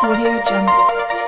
Audio Jungle.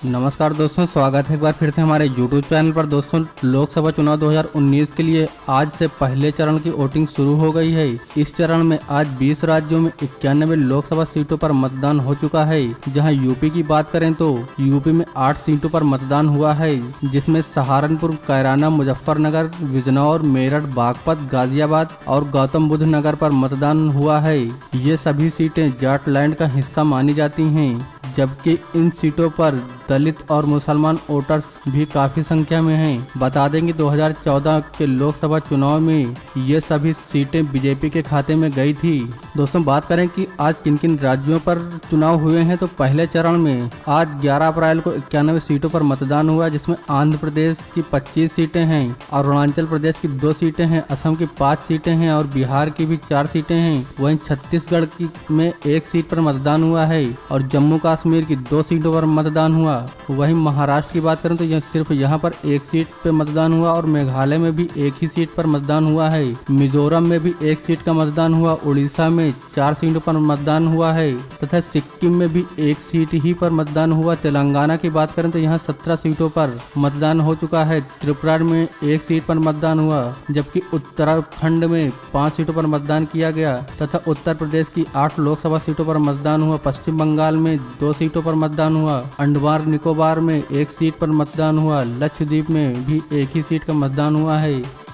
नमस्कार दोस्तों, स्वागत है एक बार फिर से हमारे YouTube चैनल पर। दोस्तों, लोकसभा चुनाव 2019 के लिए आज से पहले चरण की वोटिंग शुरू हो गई है। इस चरण में आज 20 राज्यों में इक्यानवे लोकसभा सीटों पर मतदान हो चुका है। जहाँ यूपी की बात करें तो यूपी में आठ सीटों पर मतदान हुआ है, जिसमें सहारनपुर, कैराना, मुजफ्फरनगर, बिजनौर, मेरठ, बागपत, गाजियाबाद और गौतम बुद्ध नगर पर मतदान हुआ है। ये सभी सीटें जाटलैंड का हिस्सा मानी जाती है, जबकि इन सीटों पर दलित और मुसलमान वोटर्स भी काफ़ी संख्या में हैं। बता दें कि 2014 के लोकसभा चुनाव में ये सभी सीटें बीजेपी के खाते में गई थी। दोस्तों, बात करें कि आज किन किन राज्यों पर चुनाव हुए हैं तो पहले चरण में आज 11 अप्रैल को इक्यानवे सीटों पर मतदान हुआ, जिसमें आंध्र प्रदेश की 25 सीटें हैं अरुणाचल प्रदेश की दो सीटें हैं, असम की पाँच सीटें हैं और बिहार की भी चार सीटें हैं। वहीं छत्तीसगढ़ की में एक सीट पर मतदान हुआ है और जम्मू कश्मीर की दो सीटों पर मतदान हुआ। वहीं महाराष्ट्र की बात करें तो यह सिर्फ़ यहाँ पर एक सीट पर मतदान हुआ और मेघालय में भी एक ही सीट पर मतदान हुआ है। मिजोरम में भी एक सीट का मतदान हुआ। उड़ीसा में चार सीटों पर मतदान हुआ है। तथा सिक्किम में भी एक सीट ही पर मतदान हुआ। तेलंगाना की बात करें तो यहाँ सत्रह सीटों पर मतदान हो चुका है। त्रिपुरा में एक सीट पर मतदान हुआ, जबकि उत्तराखंड में पाँच सीटों पर मतदान किया गया। तथा उत्तर प्रदेश की आठ लोकसभा सीटों पर मतदान हुआ। पश्चिम बंगाल में दो सीटों पर मतदान हुआ। निकोबार में एक सीट पर मतदान हुआ। लक्षद्वीप में भी एक ही सीट का मतदान हुआ है।